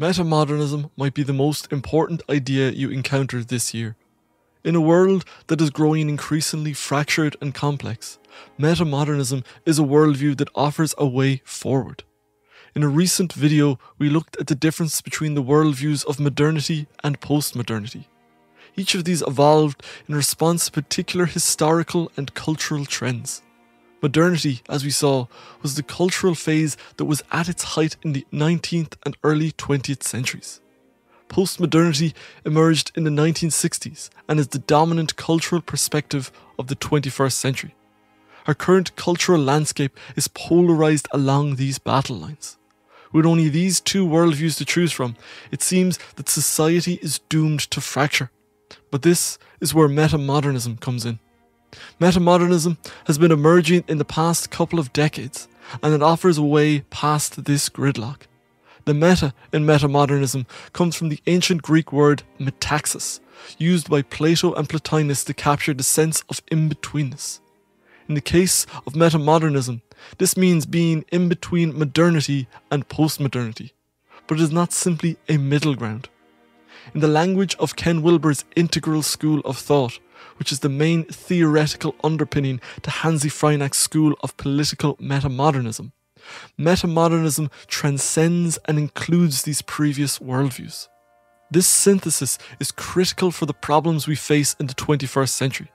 Metamodernism might be the most important idea you encounter this year. In a world that is growing increasingly fractured and complex, metamodernism is a worldview that offers a way forward. In a recent video, we looked at the difference between the worldviews of modernity and postmodernity. Each of these evolved in response to particular historical and cultural trends. Modernity, as we saw, was the cultural phase that was at its height in the 19th and early 20th centuries. Postmodernity emerged in the 1960s and is the dominant cultural perspective of the 21st century. Our current cultural landscape is polarized along these battle lines. With only these two worldviews to choose from, it seems that society is doomed to fracture. But this is where metamodernism comes in. Metamodernism has been emerging in the past couple of decades, and it offers a way past this gridlock. The meta in metamodernism comes from the ancient Greek word metaxis, used by Plato and Plotinus to capture the sense of in betweenness. In the case of metamodernism, this means being in between modernity and postmodernity, but it is not simply a middle ground. In the language of Ken Wilber's integral school of thought, which is the main theoretical underpinning to Hanzi Freinacht's school of political metamodernism, metamodernism transcends and includes these previous worldviews. This synthesis is critical for the problems we face in the 21st century.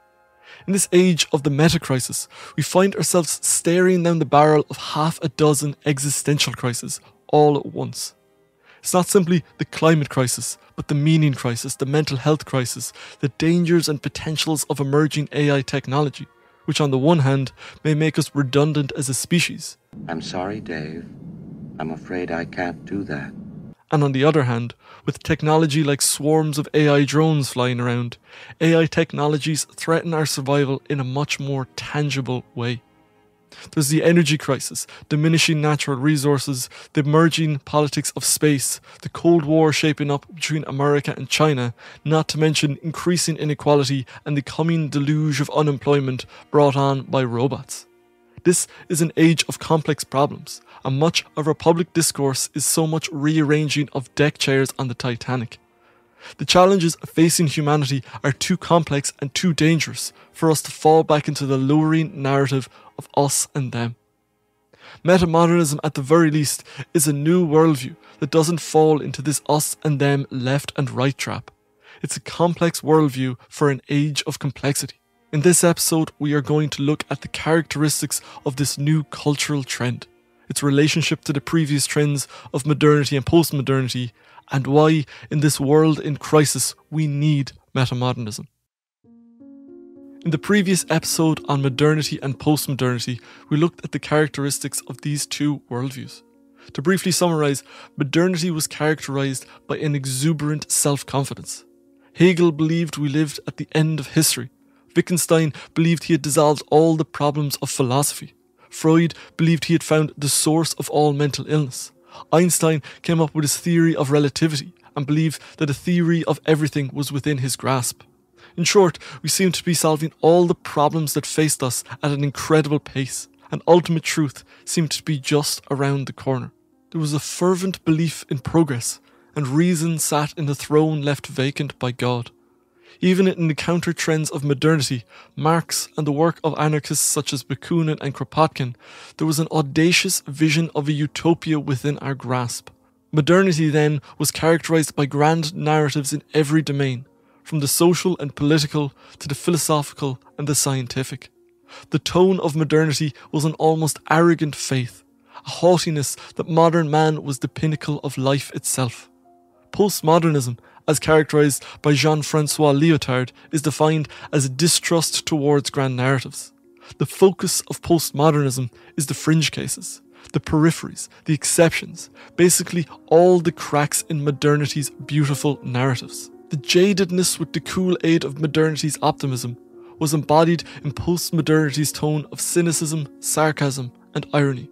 In this age of the meta crisis, we find ourselves staring down the barrel of half a dozen existential crises all at once. It's not simply the climate crisis, but the meaning crisis, the mental health crisis, the dangers and potentials of emerging AI technology, which on the one hand may make us redundant as a species. I'm sorry, Dave. I'm afraid I can't do that. And on the other hand, with technology like swarms of AI drones flying around, AI technologies threaten our survival in a much more tangible way. There's the energy crisis, diminishing natural resources, the emerging politics of space, the Cold War shaping up between America and China, not to mention increasing inequality and the coming deluge of unemployment brought on by robots. This is an age of complex problems, and much of our public discourse is so much rearranging of deck chairs on the Titanic. The challenges facing humanity are too complex and too dangerous for us to fall back into the lowering narrative of us and them. Metamodernism, at the very least, is a new worldview that doesn't fall into this us and them left and right trap. It's a complex worldview for an age of complexity. In this episode, we are going to look at the characteristics of this new cultural trend, its relationship to the previous trends of modernity and postmodernity, and why, in this world in crisis, we need metamodernism. In the previous episode on modernity and postmodernity, we looked at the characteristics of these two worldviews. To briefly summarise, modernity was characterised by an exuberant self confidence. Hegel believed we lived at the end of history. Wittgenstein believed he had dissolved all the problems of philosophy. Freud believed he had found the source of all mental illness. Einstein came up with his theory of relativity and believed that a theory of everything was within his grasp. In short, we seem to be solving all the problems that faced us at an incredible pace, and ultimate truth seemed to be just around the corner. There was a fervent belief in progress, and reason sat in the throne left vacant by God. Even in the counter trends of modernity, Marx and the work of anarchists such as Bakunin and Kropotkin, there was an audacious vision of a utopia within our grasp. Modernity then was characterized by grand narratives in every domain, from the social and political to the philosophical and the scientific. The tone of modernity was an almost arrogant faith, a haughtiness that modern man was the pinnacle of life itself. Postmodernism, as characterized by Jean Francois Lyotard, is defined as a distrust towards grand narratives. The focus of postmodernism is the fringe cases, the peripheries, the exceptions, basically all the cracks in modernity's beautiful narratives. The jadedness with the Kool-Aid of modernity's optimism was embodied in postmodernity's tone of cynicism, sarcasm, and irony.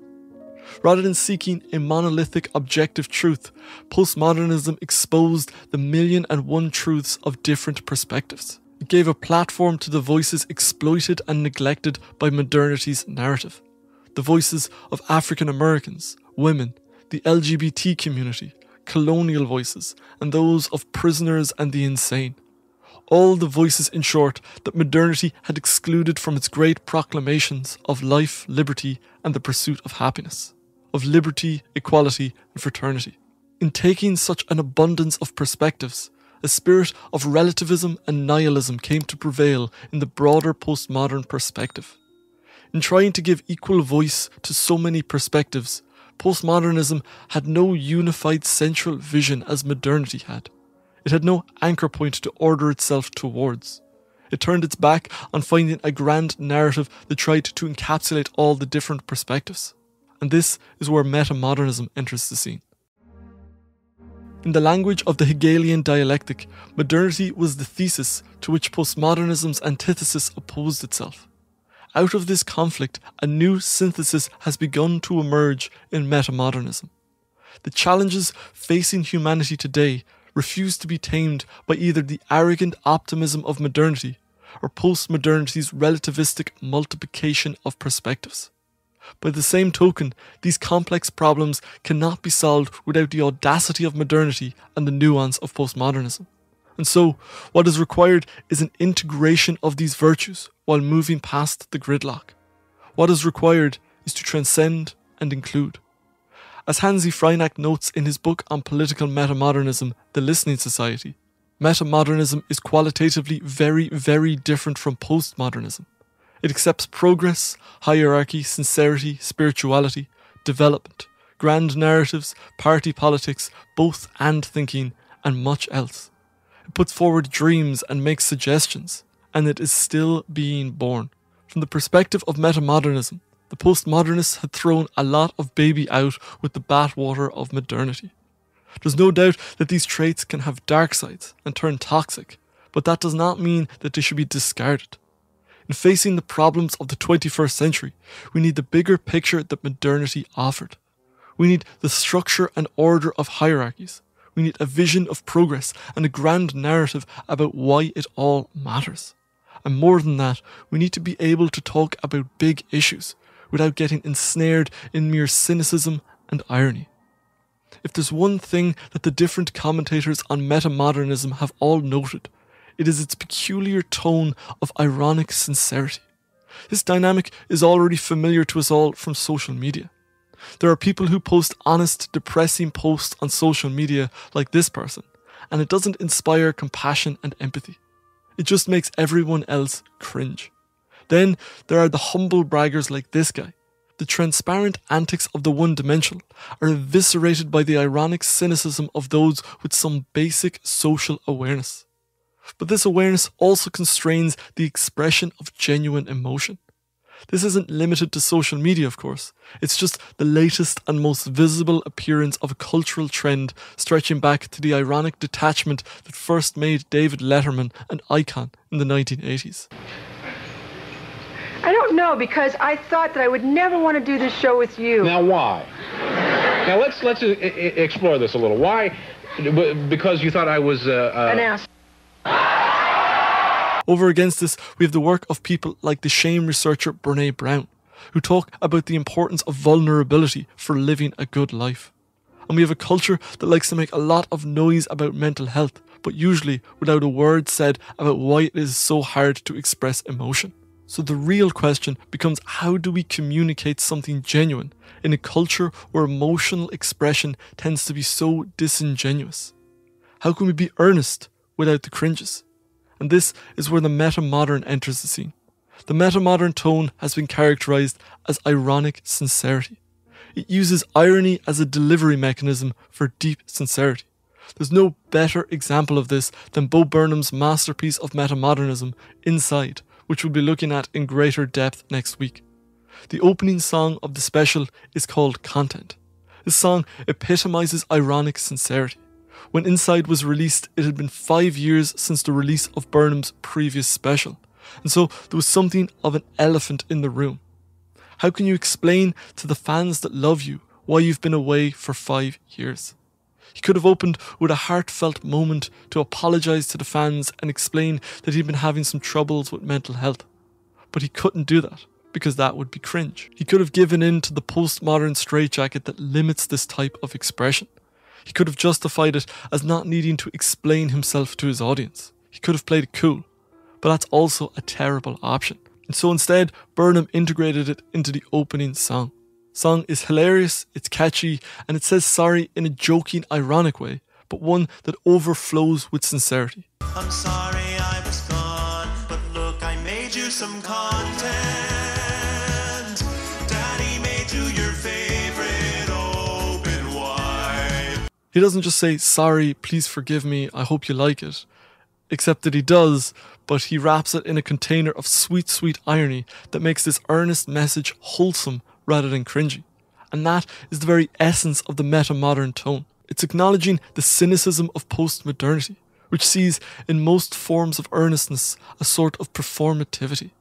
Rather than seeking a monolithic objective truth, postmodernism exposed the million and one truths of different perspectives. It gave a platform to the voices exploited and neglected by modernity's narrative. The voices of African Americans, women, the LGBT community, colonial voices, and those of prisoners and the insane. All the voices, in short, that modernity had excluded from its great proclamations of life, liberty, and the pursuit of happiness, of liberty, equality, and fraternity. In taking such an abundance of perspectives, a spirit of relativism and nihilism came to prevail in the broader postmodern perspective. In trying to give equal voice to so many perspectives, postmodernism had no unified central vision as modernity had. It had no anchor point to order itself towards. It turned its back on finding a grand narrative that tried to encapsulate all the different perspectives. And this is where metamodernism enters the scene. In the language of the Hegelian dialectic, modernity was the thesis to which postmodernism's antithesis opposed itself. Out of this conflict, a new synthesis has begun to emerge in metamodernism. The challenges facing humanity today refuse to be tamed by either the arrogant optimism of modernity or postmodernity's relativistic multiplication of perspectives. By the same token, these complex problems cannot be solved without the audacity of modernity and the nuance of postmodernism. And so, what is required is an integration of these virtues while moving past the gridlock. What is required is to transcend and include. As Hanzi Freinacht notes in his book on political metamodernism, The Listening Society, metamodernism is qualitatively very, very different from postmodernism. It accepts progress, hierarchy, sincerity, spirituality, development, grand narratives, party politics, both and thinking, and much else. It puts forward dreams and makes suggestions, and it is still being born. From the perspective of metamodernism, the postmodernists had thrown a lot of baby out with the bathwater of modernity. There's no doubt that these traits can have dark sides and turn toxic, but that does not mean that they should be discarded. In facing the problems of the 21st century, we need the bigger picture that modernity offered. We need the structure and order of hierarchies. We need a vision of progress and a grand narrative about why it all matters. And more than that, we need to be able to talk about big issues without getting ensnared in mere cynicism and irony. If there's one thing that the different commentators on metamodernism have all noted, it is its peculiar tone of ironic sincerity. This dynamic is already familiar to us all from social media. There are people who post honest, depressing posts on social media like this person, and it doesn't inspire compassion and empathy. It just makes everyone else cringe. Then there are the humble braggers like this guy. The transparent antics of the one dimensional are eviscerated by the ironic cynicism of those with some basic social awareness. But this awareness also constrains the expression of genuine emotion. This isn't limited to social media, of course. It's just the latest and most visible appearance of a cultural trend stretching back to the ironic detachment that first made David Letterman an icon in the 1980s. I because I thought that I would never want to do this show with you. Now why? now let's let's uh, explore this a little. Why? Because you thought I was uh, uh... an ass. Over against this, we have the work of people like the shame researcher Brene Brown, who talk about the importance of vulnerability for living a good life. And we have a culture that likes to make a lot of noise about mental health, but usually without a word said about why it is so hard to express emotion. So the real question becomes how do we communicate something genuine in a culture where emotional expression tends to be so disingenuous? How can we be earnest without the cringes? And this is where the meta-modern enters the scene. The meta-modern tone has been characterized as ironic sincerity. It uses irony as a delivery mechanism for deep sincerity. There's no better example of this than Bo Burnham's masterpiece of metamodernism, Inside, which we'll be looking at in greater depth next week. The opening song of the special is called Content. This song epitomizes ironic sincerity. When Inside was released, it had been five years since the release of Burnham's previous special, and so there was something of an elephant in the room. How can you explain to the fans that love you why you've been away for five years? He could have opened with a heartfelt moment to apologise to the fans and explain that he'd been having some troubles with mental health. But he couldn't do that, because that would be cringe. He could have given in to the postmodern straitjacket that limits this type of expression. He could have justified it as not needing to explain himself to his audience. He could have played it cool, but that's also a terrible option. And so instead, Burnham integrated it into the opening song. Song is hilarious, it's catchy, and it says sorry in a joking, ironic way, but one that overflows with sincerity. I'm sorry I was gone, but look, I made you some content. Daddy made you your favorite open. He doesn't just say, sorry, please forgive me, I hope you like it. Except that he does, but he wraps it in a container of sweet, sweet irony that makes this earnest message wholesome rather than cringy. And that is the very essence of the meta modern tone. It's acknowledging the cynicism of postmodernity, which sees in most forms of earnestness a sort of performativity.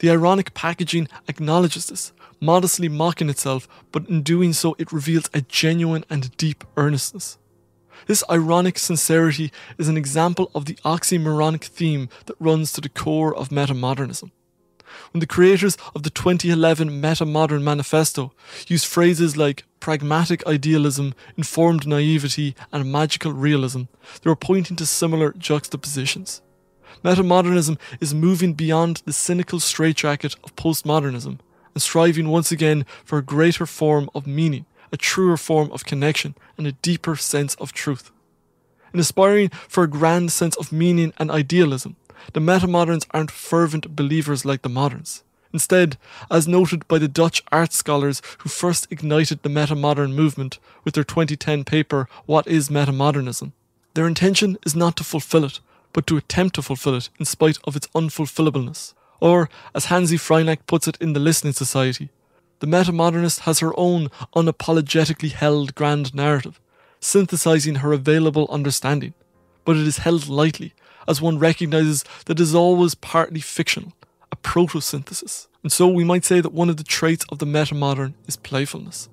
The ironic packaging acknowledges this, modestly mocking itself, but in doing so, it reveals a genuine and deep earnestness. This ironic sincerity is an example of the oxymoronic theme that runs to the core of metamodernism. When the creators of the 2011 Meta Modern Manifesto used phrases like pragmatic idealism, informed naivety, and magical realism, they were pointing to similar juxtapositions. Metamodernism is moving beyond the cynical straitjacket of postmodernism and striving once again for a greater form of meaning, a truer form of connection, and a deeper sense of truth. In aspiring for a grand sense of meaning and idealism, the metamoderns aren't fervent believers like the moderns. Instead, as noted by the Dutch art scholars who first ignited the metamodern movement with their 2010 paper, What is Metamodernism? Their intention is not to fulfill it, but to attempt to fulfill it in spite of its unfulfillableness. Or, as Hanzi Freinacht puts it in The Listening Society, the metamodernist has her own unapologetically held grand narrative, synthesizing her available understanding, but it is held lightly as one recognizes that it is always partly fictional, a proto-synthesis. And so we might say that one of the traits of the metamodern is playfulness.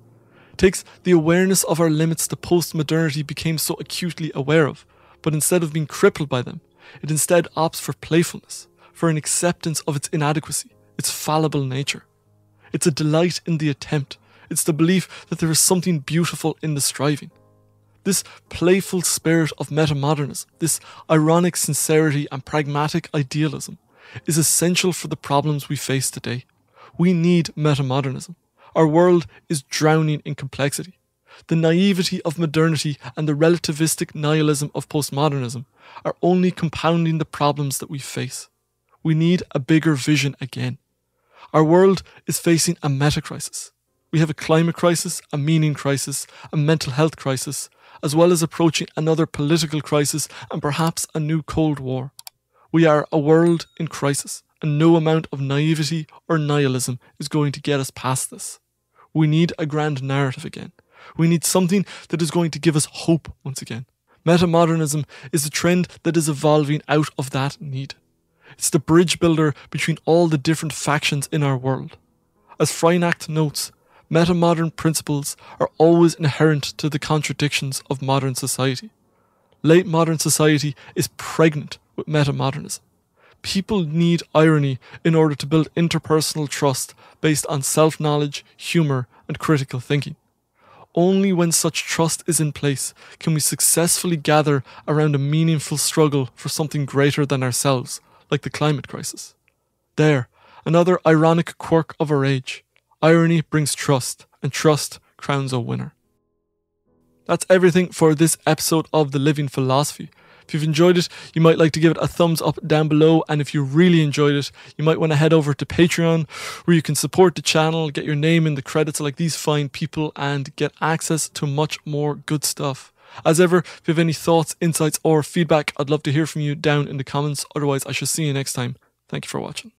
It takes the awareness of our limits the postmodernity became so acutely aware of, but instead of being crippled by them, it instead opts for playfulness, for an acceptance of its inadequacy, its fallible nature. It's a delight in the attempt. It's the belief that there is something beautiful in the striving. This playful spirit of metamodernism, this ironic sincerity and pragmatic idealism, is essential for the problems we face today. We need metamodernism. Our world is drowning in complexity. The naivety of modernity and the relativistic nihilism of postmodernism are only compounding the problems that we face. We need a bigger vision again. Our world is facing a meta crisis. We have a climate crisis, a meaning crisis, a mental health crisis, as well as approaching another political crisis and perhaps a new Cold War. We are a world in crisis, and no amount of naivety or nihilism is going to get us past this. We need a grand narrative again. We need something that is going to give us hope once again. Metamodernism is a trend that is evolving out of that need. It's the bridge builder between all the different factions in our world. As Freinacht notes, metamodern principles are always inherent to the contradictions of modern society. Late modern society is pregnant with metamodernism. People need irony in order to build interpersonal trust based on self knowledge, humour, and critical thinking. Only when such trust is in place can we successfully gather around a meaningful struggle for something greater than ourselves, like the climate crisis. There, another ironic quirk of our age. Irony brings trust, and trust crowns a winner. That's everything for this episode of The Living Philosophy. If you've enjoyed it, you might like to give it a thumbs up down below. And if you really enjoyed it, you might want to head over to Patreon where you can support the channel, get your name in the credits like these fine people, and get access to much more good stuff. As ever, if you have any thoughts, insights, or feedback, I'd love to hear from you down in the comments. Otherwise, I shall see you next time. Thank you for watching.